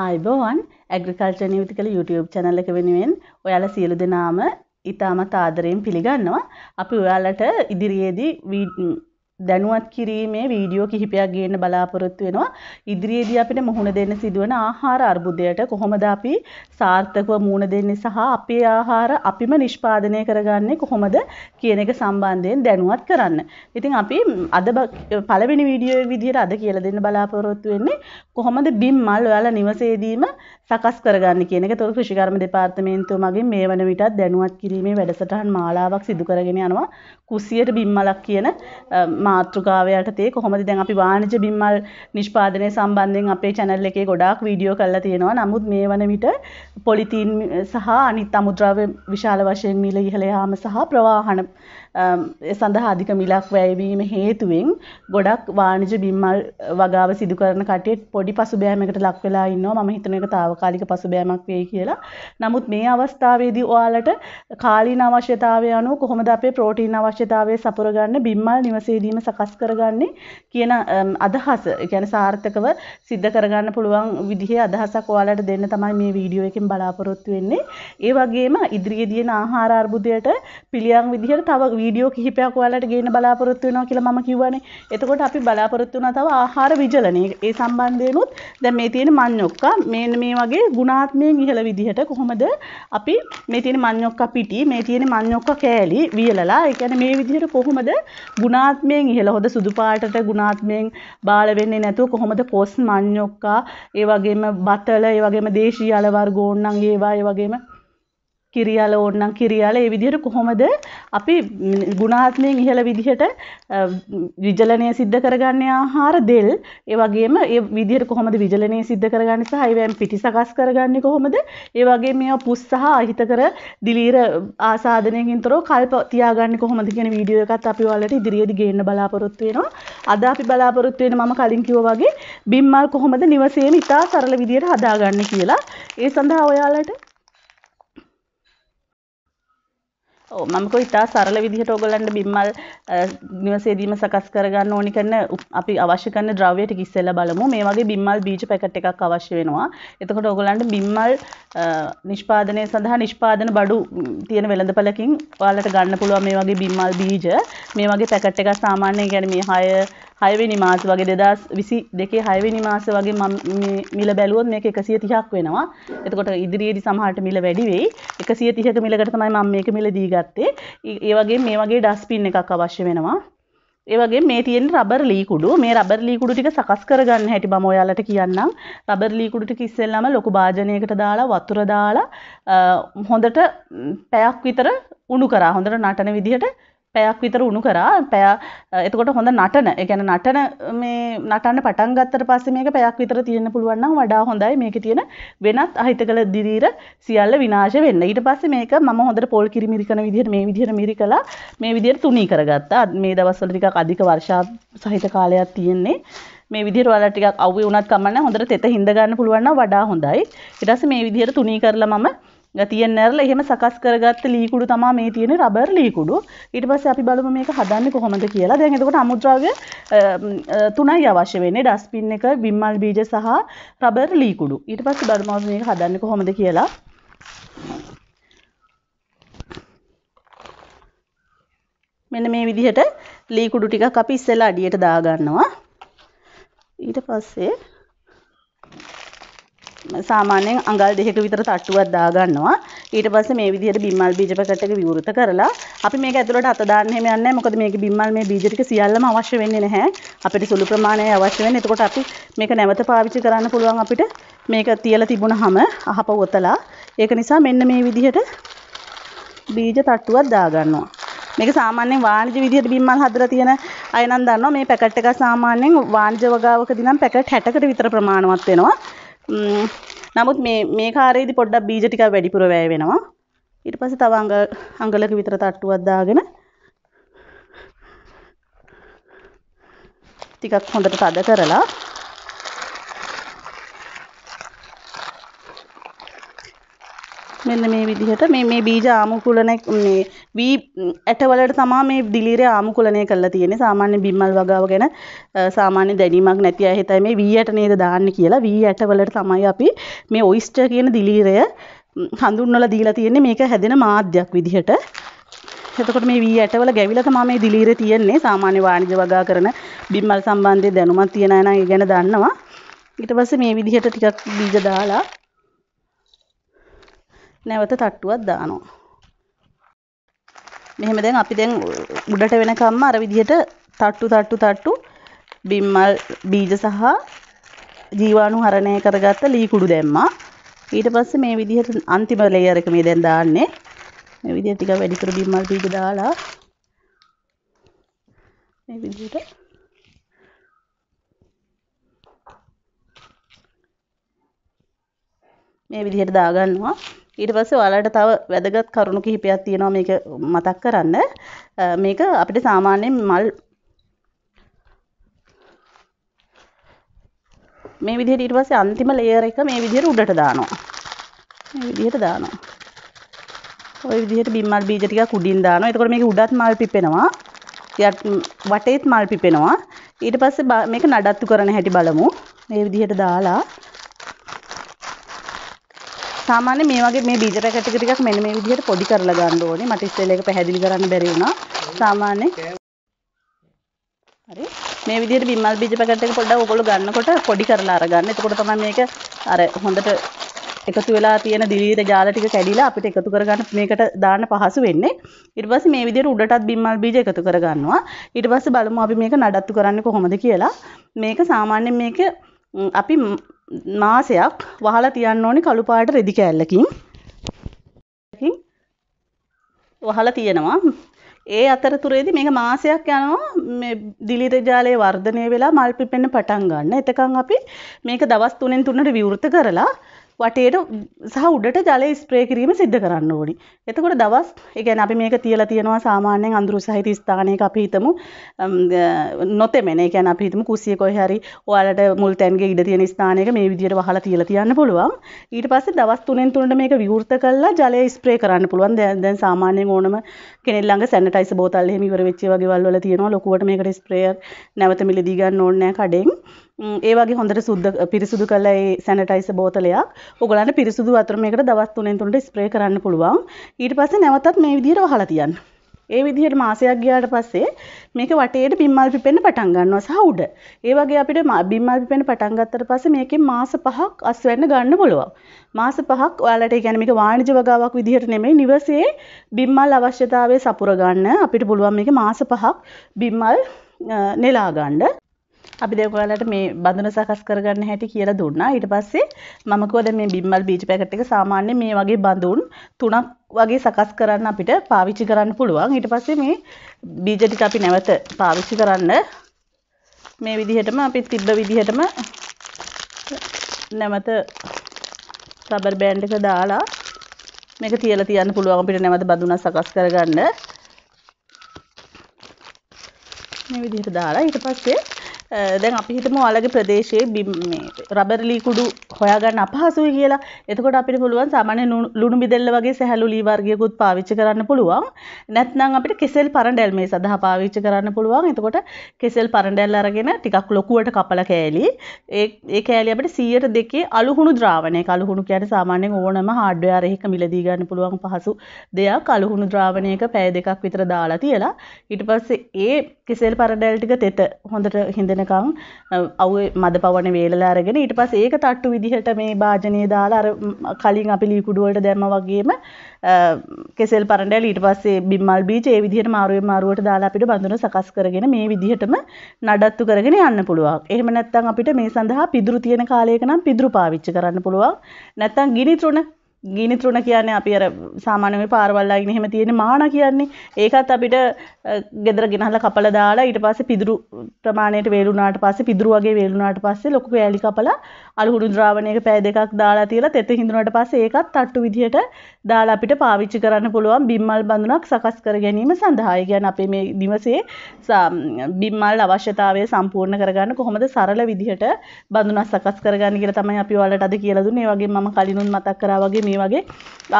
ආයිබෝවන් agriculture නිවිතිකල YouTube channel එක වෙනුවෙන් ඔයාලා සියලු දෙනාම ඉතාමත් ආදරයෙන් පිළිගන්නවා. අපි ඔයාලට ඉදිරියේදී දැනුවත් කිරීමේ වීඩියෝ කිහිපයක් ගේන්න බලාපොරොත්තු වෙනවා. ඉදිරියේදී අපිට මුහුණ දෙන්න සිදුවන ආහාර අර්බුදයට කොහොමද අපි සාර්ථකව මුහුණ දෙන්නේ සහ අපේ ආහාර අපිම නිෂ්පාදනය කරගන්නේ කොහොමද කියන එක සම්බන්ධයෙන් දැනුවත් කරන්න. ඉතින් අපි අද පළවෙනි වීඩියෝ විදිහට අද කියලා දෙන්න බලාපොරොත්තු වෙන්නේ කොහොමද බිම් මල් ඔයාලා නිවසේදීම සකස් කරගන්නේ කියන එක. ඒතකොට කෘෂිකර්ම දෙපාර්තමේන්තුව මගින් මේ වන විටත් දැනුවත් කිරීමේ වැඩසටහන් මාලාවක් සිදු කරගෙන යනවා. කුසියට බිම් මලක් කියන මාතෘකාව යටතේ කොහොමද දැන් අපි වාණිජ බිම්මල් නිෂ්පාදනය සම්බන්ධයෙන් අපේ channel එකේ ගොඩාක් වීඩියෝ කරලා තියෙනවා. නමුත් මේ වන විට පොලිතීන් සහ අනිත් අමුද්‍රව්‍ය විශාල වශයෙන් මිල ඉහළ යාම සහ ප්‍රවාහන සඳහා අධික මිලක් වැයවීම හේතුවෙන් ගොඩක් වාණිජ බිම්මල් වගාව සිදු කරන කට්ටිය පොඩි පසුබෑමකට ලක් වෙලා ඉන්නවා. මම හිතන එක తాවකාලික පසුබෑමක් වෙයි කියලා. නමුත් මේ අවස්ථාවේදී ඔයාලට කාලීන අවශ්‍යතාවය අනුව කොහොමද අපේ ප්‍රෝටීන් අවශ්‍යතාවය සපුරගන්න බිම්මල් නිවසේදීම සකස් කරගන්නේ කියන අදහස. ඒ කියන්නේ සාර්ථකව සිද්ධ කරගන්න පුළුවන් විදිහේ අදහසක් ඔයාලට දෙන්න තමයි මේ වීඩියෝ එකෙන් බලාපොරොත්තු වෙන්නේ. ඒ වගේම ඉදිරියේදී ආහාර අර්බුදයට පිළියම් විදිහට තව වීඩියෝ කිහිපයක් ඔයාලට ගේන්න බලාපොරොත්තු වෙනවා කියලා මම කිව්වනේ. එතකොට අපි බලාපොරොත්තු වෙනවා තව ආහාර විජලනය. ඒ සම්බන්ධයෙන්ුත් දැන් මේ තියෙන මඤ්ඤොක්කා මේන්න මේ වගේ ගුණාත්මයෙන් ඉහළ විදිහට කොහොමද අපි මේ තියෙන මඤ්ඤොක්කා පිටි මේ තියෙන මඤ්ඤොක්කා කෑලි වියලලා ඒ කියන්නේ මේ විදිහට කොහොමද ගුණාත්මයෙන් ඉහළ හොද සුදු පාටට ගුණාත්මයෙන් බාල වෙන්නේ නැතුව කොහොමද පොස් මඤ්ඤොක්කා ඒ වගේම බතල ඒ වගේම දේශීය අල වර්ග ඕන්නම් ඒවා ඒ වගේම කිරියාල ඕන්නම් කිරියාල ඒ විදිහට කොහොමද අපි ගුණාත්මයෙන් ඉහළ විදිහට විජලනය සිද්ධ කරගන්නේ ආහාර දෙල්. ඒ වගේම ඒ විදිහට කොහොමද විජලනය සිද්ධ කරගන්නේ සහ ඒවෙන් පිටි සකස් කරගන්නේ කොහොමද? ඒ වගේම මේවා පුස් සහ අහිතකර දිලීර ආසාදනයකින් තොරව කල්ප තියාගන්නේ කොහොමද කියන වීඩියෝ එකත් අපි ඔයාලට ඉදිරියේදී ගේන්න බලාපොරොත්තු වෙනවා. අද අපි බලාපොරොත්තු වෙන මම කලින් කිව්වා වගේ බිම්මල් කොහොමද නිවසේම ඉතා සරල විදිහට හදාගන්නේ කියලා. ඒ සඳහා ඔයාලට ඔව් මම කිව්වා ඉතා සරල විදිහට ඕගොල්ලන්ට බිම්මල් නිවසේදීම සකස් කරගන්න ඕනි කරන අපි අවශ්‍ය කරන ද්‍රව්‍ය ටික ඉස්සෙල්ලා බලමු. මේ වගේ බිම්මල් බීජ පැකට් එකක් අවශ්‍ය වෙනවා. එතකොට ඕගොල්ලන්ට බිම්මල් නිෂ්පාදනය සඳහා නිෂ්පාදන බඩු තියෙන වෙළඳපළකින් ඔයාලට ගන්න පුළුවන් මේ වගේ බිම්මල් බීජ. මේ වගේ පැකට් එකක් සාමාන්‍යයෙන් කියන්නේ මේ 6 හයවෙනි මාස වගේ දෙදස් විසි දෙකේ හයවෙනි මාස වගේ මම මිල බැලුවොත් මේක එකසිය තිහක් වෙනවා. එතකොට ඉදිරියේදී සමහරට මිල වැඩි වෙයි. එකසිය තිහක මිලකට තමයි මම මේක මිල දී ගත්තේ ඒ වගේ මේ වගේ ඩස්පින් එකක් අවශ්‍ය වෙනවා. ඒ වගේ මේ තියෙන රබර් ලී කුඩු මේ රබර් ලී කුඩු ටික සකස් කරගන්න හැටි මම ඔයාලට කියන්නම්. රබර් ලී කුඩු ටික ඉස්සෙල්ලාම ලොකු භාජනයකට දාලා වතුර දාලා හොඳට පැයක් විතර උණු කරා. හොඳට නටන විදිහට පැයක් විතර උණු කරා. පැය එතකොට හොඳ නටන. ඒ කියන්නේ නටන මේ නටන්න පටන් ගත්තට පස්සේ මේක පැයක් විතර තියෙන්න පුළුවන් නම් වඩා හොඳයි. මේකේ තියෙන වෙනත් අහිතකල දිරීර සියල්ල විනාශ වෙන්න. ඊට පස්සේ මේක මම හොඳට පොල් කිරි මිරිකන විදිහට මේ විදිහට මිරිකලා මේ විදිහට තුනී කරගත්තා. මේ දවස්වල ටිකක් අධික වර්ෂා සහිත කාලයක් තියෙන්නේ. මේ විදිහට ඔයාලා ටිකක් අවුවේ වුණත් කමන්නේ හොඳට තෙත හිඳ ගන්න පුළුවන් නම් වඩා හොඳයි. ඊට පස්සේ මේ විදිහට තුනී කරලා මම ගතියෙන් නැරලා එහෙම සකස් කරගත්ත ලීකුඩු තමයි මේ තියෙන රබර් ලීකුඩු. ඊට පස්සේ අපි බලමු මේක හදන්නේ කොහොමද කියලා. දැන් එතකොට අමුද්‍රව්‍ය තුනයි අවශ්‍ය වෙන්නේ. ඩස්පින් එක, විම්මල් බීජ සහ රබර් ලීකුඩු. ඊට පස්සේ බලමු මේක හදන්නේ කොහොමද කියලා. මෙන්න මේ විදිහට ලීකුඩු ටිකක් අපි ඉස්සෙල්ලා අඩියට දාගන්නවා. ඊට පස්සේ සාමාන්‍යයෙන් අඟල් දෙකක විතර තට්ටුවක් දාගන්නවා. ඊට පස්සේ මේ විදිහට බිම්මල් බීජ පැකට් එක විවෘත කරලා අපි මේක ඇතුළට අත දාන්න හැම යන්නේ නැහැ. මොකද මේකේ බිම්මල් මේ බීජ ටික සියල්ලම අවශ්‍ය වෙන්නේ නැහැ. අපිට සුළු ප්‍රමාණයක් අවශ්‍ය වෙන්නේ. එතකොට අපි මේක නැවත පාවිච්චි කරන්න පුළුවන් අපිට මේක තියලා තිබුණාම අහපව ඔතලා. ඒක නිසා මෙන්න මේ විදිහට බීජ තට්ටුවක් දාගන්නවා. මේක සාමාන්‍යයෙන් වාණිජ විදිහට බිම්මල් හදලා තියෙන අය නම් දන්නවා මේ පැකට් එක සාමාන්‍යයෙන් වාණිජ වගාවකදී නම් පැකට් 60කට විතර ප්‍රමාණවත් වෙනවා. නමුත් මේ මේ කාර්යයේදී පොඩ්ඩක් බීජ ටිකක් වැඩිපුර වැය වෙනවා. ඊට පස්සේ තව අඟ අඟලක විතර තට්ටුවක් දාගෙන ටිකක් හොඳට තද කරලා මෙන්න මේ විදිහට මේ මේ බීජ ආමුකුලන මේ වී ඇටවලට තමා මේ දිලීරේ ආමුකුලනය කරලා තියෙන්නේ. සාමාන්‍ය බිම්මල් වගාව ගැන සාමාන්‍ය දැනීමක් නැති අය හිතයි මේ වී ඇට නේද දාන්න කියලා. වී ඇටවලට තමයි අපි මේ ඔයිස්ටර් කියන දිලීරය හඳුන්වලා දීලා තියෙන්නේ. මේක හැදෙන මාධ්‍යයක් විදිහට. එතකොට මේ වී ඇටවල ගැවිලා තමයි මේ දිලීරේ තියෙන්නේ. සාමාන්‍ය වාණිජ වගා කරන බිම්මල් සම්බන්ධයෙන් දැනුමක් තියන අය නම් ඒ ගැන දන්නවා. ඊට පස්සේ මේ විදිහට ටිකක් බීජ දාලා නැවත තට්ටුවක් දානවා. මෙහෙම දැන් අපි දැන් උඩට වෙනකම්ම අර විදිහට තට්ටු තට්ටු තට්ටු බිම්මල් බීජ සහ ජීවාණු හරණය කරගත්ත ලී කුඩු දැම්මා. ඊට පස්සේ මේ විදිහට අන්තිම ලේයර් එක මේ දැන් දාන්නේ. මේ විදිහට ටිකක් වැඩිපුර බිම්මල් බීජ දාලා මේ විදිහට මේ විදිහට දාගන්නවා. ඊට පස්සේ ඔයාලට තව වැදගත් කරුණු කිහිපයක් තියෙනවා මේක මතක් කරන්න මේක අපිට සාමාන්‍යයෙන් මල් මේ විදිහට ඊට පස්සේ අන්තිම ලේයර් එක මේ විදිහට උඩට දානවා මේ විදිහට දානවා ওই විදිහට බිම්මල් බීජ ටිකක් උඩින් දානවා. එතකොට මේකේ උඩත් මල් පිපෙනවා. ටිකක් වටේත් මල් පිපෙනවා. ඊට පස්සේ මේක නඩත්තු කරන හැටි බලමු. මේ විදිහට දාලා සාමාන්‍ය මේ වගේ මේ බීජ පැකට් එක ටිකක් මෙන්න මේ විදිහට පොඩි කරලා ගන්න ඕනේ. මට ඉස්සෙල්ලා ඒක පැහැදිලි කරන්න බැරි වුණා. සාමාන්‍ය හරි මේ විදිහට බිම්මල් බීජ පැකට් එක පොඩ්ඩක් ඔයගොල්ලෝ ගන්නකොට පොඩි කරලා අරගන්න. එතකොට තමයි මේක අර හොඳට එකතු වෙලා තියෙන දිලීර ජාල ටික කැඩිලා අපිට එකතු කරගන්න මේකට දාන්න පහසු වෙන්නේ. ඊට පස්සේ මේ විදිහට උඩටත් බිම්මල් බීජ එකතු කරගන්නවා. ඊට පස්සේ බලමු අපි මේක නඩත්තු කරන්නේ කොහොමද කියලා. මේක සාමාන්‍යයෙන් මේක අපි මාසයක් වහලා තියන්න ඕනේ කළු පාට රෙදි කෑල්ලකින්. වහලා තියෙනවා. ඒ අතරතුරේදී මේක මාසයක් යනවා මේ දිලිර ජාලයේ වර්ධනය වෙලා මල් පිපෙන්න පටන් ගන්න. එතකන් අපි මේක දවස් 3න් 3ට විවෘත කරලා වටේට සහ උඩට ජලය ස්ප්‍රේ කිරීම සිද්ධ කරන්න ඕනි. එතකොට දවස් ඒ කියන්නේ අපි මේක තියලා තියෙනවා සාමාන්‍යයෙන් අඳුරු සහිත ස්ථානයක අපි හිතමු නොතෙමෙන. ඒ කියන්නේ අපි හිතමු කුස්සිය කොහේ හරි ඔයාලට මුල් තැන්ගේ ඉඩ තියෙන ස්ථානයක මේ විදියට වහලා තියලා තියන්න පුළුවන්. ඊට පස්සේ දවස් 3න් 3ට මේක විවෘත කරලා ජලය ස්ප්‍රේ කරන්න පුළුවන්. දැන් දැන් සාමාන්‍යයෙන් ඕනම කෙනෙක් ළඟ සැනිටයිසර් බෝතල් එහෙම ඉවර වෙච්ච ඒවා ගෙවල් වල තියෙනවා. ලොකුවට මේකට ස්ප්‍රේයර් නැවත මිලදී ගන්න ඕනේ නැහැ කඩෙන්. ඒ වගේ හොඳට සුද්ධ පිරිසුදු කරලා ඒ සැනිටයිසර් බෝතලයක් ඔයගලන්ට පිරිසුදු වතුර මේකට දවස් 3න් 3ට ස්ප්‍රේ කරන්න පුළුවන්. ඊට පස්සේ නැවතත් මේ විදිහට වහලා තියන්න. ඒ විදිහට මාසයක් ගියාට පස්සේ මේක වටේට බිම්මල් පිපෙන්න පටන් ගන්නවා සහ උඩ. ඒ වගේ අපිට බිම්මල් පිපෙන්න පටන් ගත්තට පස්සේ මේකෙන් මාස 5ක් අස්වැන්න ගන්න පුළුවන්. මාස 5ක් ඔයාලට ඒ කියන්නේ මේක වාණිජ වගාවක් විදිහට නෙමෙයි නිවසේ බිම්මල් අවශ්‍යතාවය සපුර ගන්න අපිට පුළුවන් මේක මාස 5ක් බිම්මල් නෙලා ගන්න. අපි දැන් ඔයාලට මේ බඳුන සකස් කරගන්න හැටි කියලා දුන්නා. ඊට පස්සේ මම කිව්වා දැන් මේ බිම්මල් බීජ පැකට් එක සාමාන්‍යයෙන් මේ වගේ බඳුන් තුනක් වගේ සකස් කරන්න අපිට පාවිච්චි කරන්න පුළුවන්. ඊට පස්සේ මේ බීජ ටික අපි නැවත පාවිච්චි කරන්න මේ විදිහටම අපි තිබ්බ විදිහටම නැවත රබර් බෑන්ඩ් එක දාලා මේක තියලා තියන්න පුළුවන් අපිට නැවත බඳුනක් සකස් කරගන්න. මේ විදිහට දාලා ඊට පස්සේ දැන් අපි හිතමු ඔයාලගේ ප්‍රදේශයේ මේ රබර් ලී කුඩු හොයාගන්න අපහසුයි කියලා. එතකොට අපිට පුළුවන් සාමාන්‍ය ලුණු බිදෙල්ල වගේ සැහැල්ලු ලී වර්ගයකුත් පාවිච්චි කරන්න පුළුවන්. නැත්නම් අපිට කෙසෙල් පරඬැල් මේ සඳහා පාවිච්චි කරන්න පුළුවන්. එතකොට කෙසෙල් පරඬැල් අරගෙන ටිකක් ලොකුවට කපලා කෑලි. ඒ ඒ කෑලි අපිට 100ට දෙකේ අලුහුණු ද්‍රාවණයක අලුහුණු කියන්නේ සාමාන්‍යයෙන් ඕනම හાર્ඩ්වෙයාර් එකක මිලදී ගන්න පුළුවන් පහසු දෙයක් අලුහුණු ද්‍රාවණයක පැය දෙකක් විතර දාලා තියලා ඊට පස්සේ ඒ කෙසෙල් පරඬැල් ටික තෙත හොඳට හිඳෙන වෙනකන් අවුවේ මද පවන වේලලා අරගෙන ඊට පස්සේ ඒක තට්ටු විදිහට මේ භාජනයේ දාලා අර කලින් අපි ලී කුඩු වලට දැම්මා වගේම කෙසෙල් පරඬැල ඊට පස්සේ බිම්මල් බීජ ඒ විදිහට මාරුවෙන් මාරුවට දාලා අපිට බඳුන සකස් කරගෙන මේ විදිහටම නඩත්තු කරගෙන යන්න පුළුවන්. එහෙම නැත්නම් අපිට මේ සඳහා පිදුරු තියෙන කාලයක නම් පිදුරු පාවිච්චි කරන්න පුළුවන්. නැත්නම් ගිනි තෘණ ගිනි තෘණ කියන්නේ අපි අර සාමාන්‍යයෙන් පාරවල් අයින එහෙම තියෙන මාණ කියන්නේ ඒකත් අපිට ගෙදර ගෙනහලා කපලා දාලා ඊට පස්සේ පිදුරු ප්‍රමාණයට වේලුණාට පස්සේ පිදුරු වගේ වේලුණාට පස්සේ ලොකු කෑලි කපලා අලුහුණු ද්‍රාවණයක පැය දෙකක් දාලා තියලා තෙත හිඳුණාට පස්සේ ඒකත් තට්ටු විදිහට දාලා අපිට පාවිච්චි කරන්න පුළුවන් බිම්මල් බඳුනක් සකස් කර ගැනීම සඳහා. ඒ කියන්නේ අපේ මේ දිවසේ බිම්මල් අවශ්‍යතාවය සම්පූර්ණ කරගන්න කොහොමද සරල විදිහට බඳුනක් සකස් කරගන්න කියලා තමයි අපි ඔයාලට අද කියලා දුන්නේ. ඒ වගේම මම කලිනුත් මතක් කරා වගේ මේ වගේ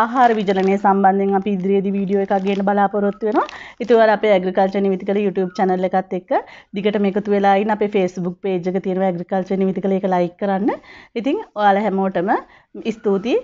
ආහාර විජලනය සම්බන්ධයෙන් අපි ඉදිරියේදී වීඩියෝ එකක් ගේන්න බලාපොරොත්තු වෙනවා. ඉතින් ඔයාලා අපේ ඇග්‍රිකල්චර් නිවිතිකල YouTube channel එකත් එක්ක දිගටම එකතු වෙලා ඉන්න අපේ Facebook page එක තියෙනවා ඇග්‍රිකල්චර් නිවිතිකල ඒක like කරන්න. ඉතින් ඔයාලා හැමෝටම ස්තුතියි